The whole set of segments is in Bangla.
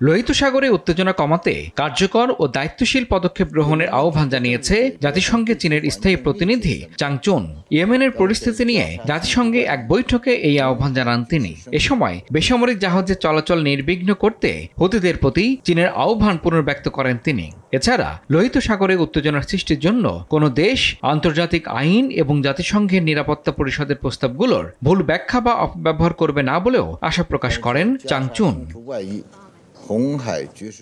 লোহিত সাগরে উত্তেজনা কমাতে কার্যকর ও দায়িত্বশীল পদক্ষেপ গ্রহণের আহ্বান জানিয়েছে জাতিসংঘে চীনের স্থায়ী প্রতিনিধি চাংচুন ইয়েমেনের পরিস্থিতি নিয়ে জাতিসংঘে এক বৈঠকে এই আহ্বান জানান তিনি। এ সময় বেসামরিক জাহাজের চলাচল নির্বিঘ্ন করতে হতিদের প্রতি চীনের আহ্বান পুনর্ব্যক্ত করেন তিনি। এছাড়া লোহিত সাগরে উত্তেজনা সৃষ্টির জন্য কোনো দেশ, আন্তর্জাতিক আইন এবং জাতিসংঘের নিরাপত্তা পরিষদের প্রস্তাবগুলোর ভুল ব্যাখ্যা বা অপব্যবহার করবে না বলেও আশা প্রকাশ করেন চাংচুন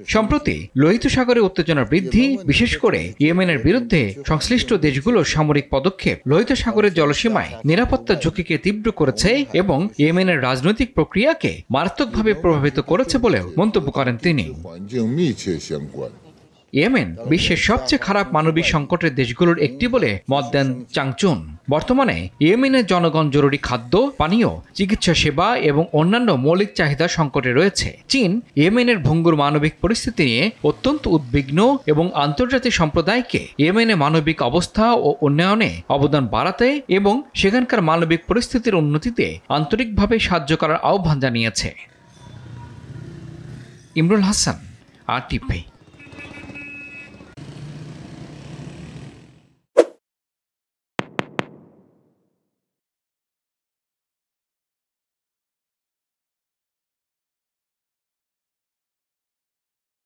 সম্প্রতি লোহিত সাগরে উত্তেজনা বৃদ্ধি বিশেষ করে ইয়েমেনের বিরুদ্ধে সংশ্লিষ্ট দেশগুলোর সামরিক পদক্ষেপ লোহিত সাগরের জলসীমায় নিরাপত্তা ঝুঁকিকে তীব্র করেছে এবং ইয়েমেনের রাজনৈতিক প্রক্রিয়াকে মারাত্মকভাবে প্রভাবিত করেছে বলেও মন্তব্য করেন তিনি। ইয়েমেন, বিশ্বের সবচেয়ে খারাপ মানবিক সংকটের দেশগুলোর একটি বলে মত দেন চাংচুন। বর্তমানে ইয়েমেনের জনগণ জরুরি খাদ্য, পানীয়, চিকিৎসা সেবা এবং অন্যান্য মৌলিক চাহিদা সংকটে রয়েছে। চীন ইয়েমেনের ভঙ্গুর মানবিক পরিস্থিতি নিয়ে অত্যন্ত উদ্বিগ্ন এবং আন্তর্জাতিক সম্প্রদায়কে ইয়েমেনে মানবিক অবস্থা ও উন্নয়নে অবদান বাড়াতে এবং সেখানকার মানবিক পরিস্থিতির উন্নতিতে আন্তরিকভাবে সাহায্য করার আহ্বান জানিয়েছে। ইমরুল হাসান আর টিপে